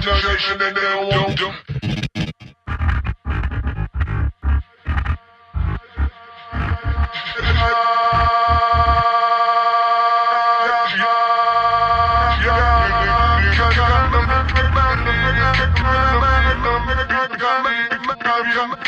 Generation and they don't